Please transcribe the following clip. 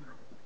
God.